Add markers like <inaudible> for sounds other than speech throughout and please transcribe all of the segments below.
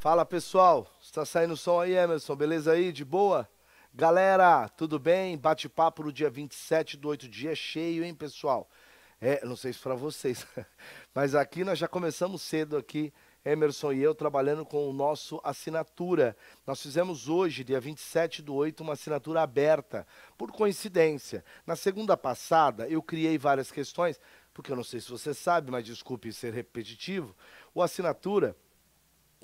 Fala pessoal, está saindo som aí, Emerson? Beleza aí? De boa? Galera, tudo bem? Bate-papo no dia 27 do 8 dia cheio, hein, pessoal? É, não sei se para vocês, <laughs> mas aqui nós já começamos cedo aqui, Emerson e eu, trabalhando com o nosso assinatura. Nós fizemos hoje, dia 27 do 8, uma assinatura aberta, por coincidência. Na segunda passada, eu criei várias questões, porque eu não sei se você sabe, mas desculpe ser repetitivo, o assinatura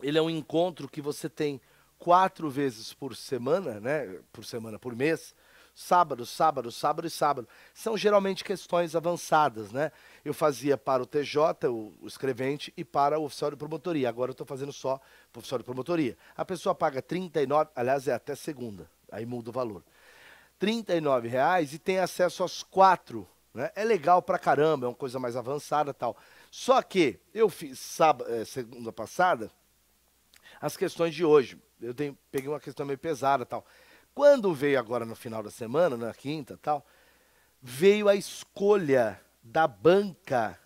ele é um encontro que você tem quatro vezes por semana, né? Por semana, por mês. Sábado, sábado, sábado e sábado. São geralmente questões avançadas, né? Eu fazia para o TJ, o, escrevente, e para o oficial de promotoria. Agora eu estou fazendo só para o oficial de promotoria. A pessoa paga R$39, aliás, é até segunda, aí muda o valor. 39 reais e tem acesso às quatro. Né? É legal pra caramba, é uma coisa mais avançada tal. Só que eu fiz sábado, é, segunda passada, as questões de hoje. Eu tenho, peguei uma questão meio pesada tal. Quando veio agora no final da semana, na quinta tal, veio a escolha da banca,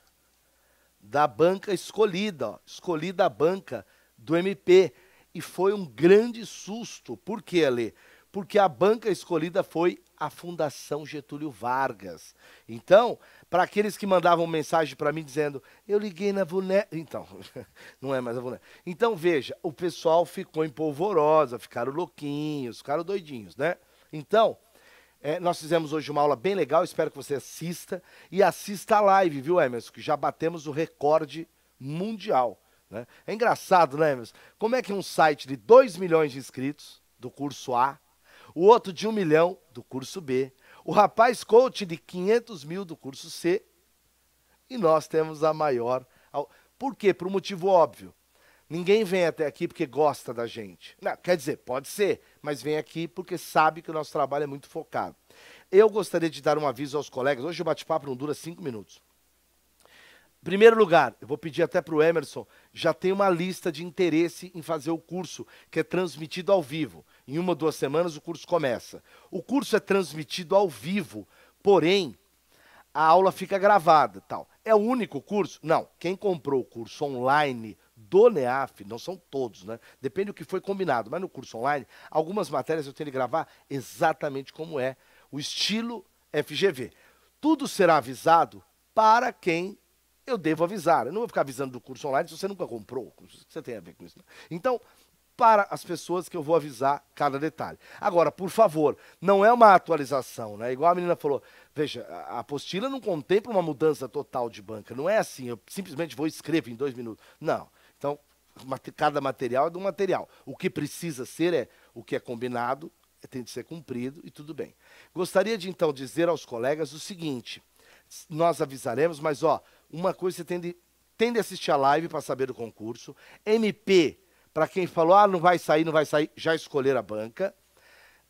da banca escolhida, ó, escolhida a banca do MP. E foi um grande susto. Por quê, Ale? Porque a banca escolhida foi a Fundação Getúlio Vargas. Então, para aqueles que mandavam mensagem para mim dizendo, eu liguei na Vuné. Então, <laughs> não é mais a Vuné. Então, veja, o pessoal ficou em polvorosa, ficaram louquinhos, ficaram doidinhos, né? Então, é, nós fizemos hoje uma aula bem legal, espero que você assista. E assista a live, viu, Emerson? Que já batemos o recorde mundial. Né? É engraçado, né, Emerson? Como é que um site de 2 milhões de inscritos, do curso A, o outro de um milhão do curso B, o rapaz coach de 500 mil do curso C e nós temos a maior. Por quê? Por um motivo óbvio. Ninguém vem até aqui porque gosta da gente. Não, quer dizer, pode ser, mas vem aqui porque sabe que o nosso trabalho é muito focado. Eu gostaria de dar um aviso aos colegas. Hoje o bate-papo não dura cinco minutos. Primeiro lugar, eu vou pedir até para o Emerson, já tem uma lista de interesse em fazer o curso, que é transmitido ao vivo. Em uma ou duas semanas o curso começa. O curso é transmitido ao vivo, porém, a aula fica gravada. tal. É o único curso? Não. Quem comprou o curso online do NEAF, não são todos, né? Depende do que foi combinado, mas no curso online, algumas matérias eu tenho que gravar exatamente como é o estilo FGV. Tudo será avisado para quem eu devo avisar. Eu não vou ficar avisando do curso online se você nunca comprou o curso. Você tem a ver com isso? Né? Então, para as pessoas que eu vou avisar cada detalhe. Agora, por favor, não é uma atualização, né? Igual a menina falou, veja, a apostila não contempla uma mudança total de banca. Não é assim, eu simplesmente vou escrever em dois minutos. Não. Então, cada material é do material. O que precisa ser é o que é combinado, tem de ser cumprido e tudo bem. Gostaria de então dizer aos colegas o seguinte: nós avisaremos, mas ó, uma coisa você tem de, tem de assistir a live para saber do concurso. MP, para quem falou, ah, não vai sair, não vai sair, já escolher a banca.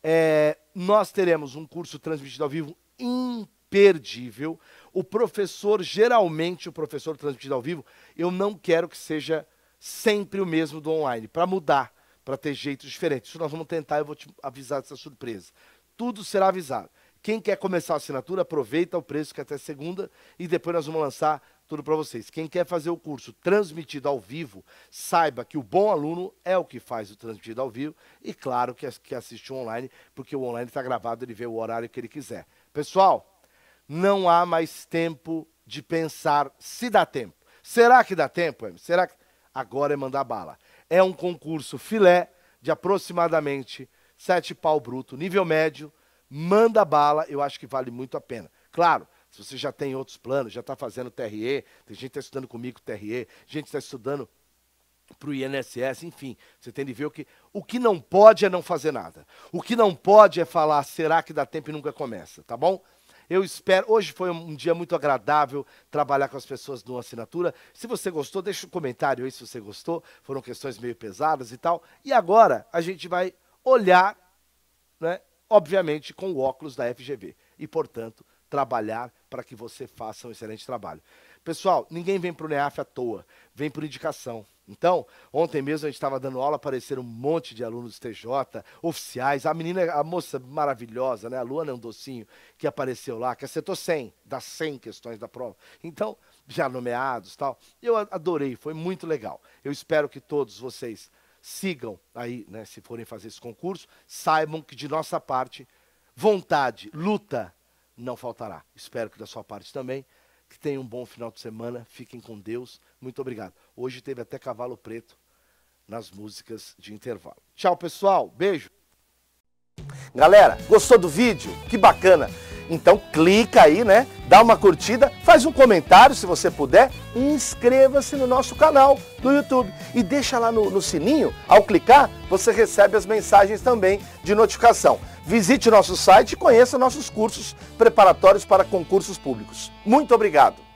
É, nós teremos um curso transmitido ao vivo imperdível. O professor, geralmente o professor transmitido ao vivo, eu não quero que seja sempre o mesmo do online, para mudar, para ter jeitos diferentes. Isso nós vamos tentar, eu vou te avisar dessa surpresa. Tudo será avisado. Quem quer começar a assinatura, aproveita o preço que é até segunda e depois nós vamos lançar tudo para vocês. Quem quer fazer o curso transmitido ao vivo, saiba que o bom aluno é o que faz o transmitido ao vivo e claro que, que assiste online, porque o online está gravado, ele vê o horário que ele quiser. Pessoal, não há mais tempo de pensar se dá tempo. Será que dá tempo? Será que agora é mandar bala? É um concurso filé de aproximadamente sete pau bruto, nível médio manda bala, eu acho que vale muito a pena. Claro, se você já tem outros planos, já está fazendo TRE, tem gente que está estudando comigo TRE, gente está estudando para o INSS, enfim, você tem de ver o que. O que não pode é não fazer nada. O que não pode é falar, será que dá tempo e nunca começa, tá bom? Eu espero. Hoje foi um dia muito agradável trabalhar com as pessoas no assinatura. Se você gostou, deixa um comentário aí se você gostou. Foram questões meio pesadas e tal. E agora a gente vai olhar né, obviamente com o óculos da FGV. E, portanto, trabalhar para que você faça um excelente trabalho. Pessoal, ninguém vem para o NEAF à toa, vem por indicação. Então, ontem mesmo a gente estava dando aula, apareceram um monte de alunos TJ, oficiais, a menina, a moça maravilhosa, né? A Luana é um docinho que apareceu lá, que acertou 100 das 100 questões da prova. Então, já nomeados tal. Eu adorei, foi muito legal. Eu espero que todos vocês sigam aí, né, se forem fazer esse concurso, saibam que de nossa parte, vontade, luta não faltará. Espero que da sua parte também. Que tenham um bom final de semana. Fiquem com Deus. Muito obrigado. Hoje teve até cavalo preto nas músicas de intervalo. Tchau, pessoal. Beijo. Galera, gostou do vídeo? Que bacana! Então clica aí, né? Dá uma curtida, faz um comentário se você puder, inscreva-se no nosso canal do YouTube e deixa lá no, no sininho. Ao clicar, você recebe as mensagens também de notificação. Visite nosso site e conheça nossos cursos preparatórios para concursos públicos. Muito obrigado!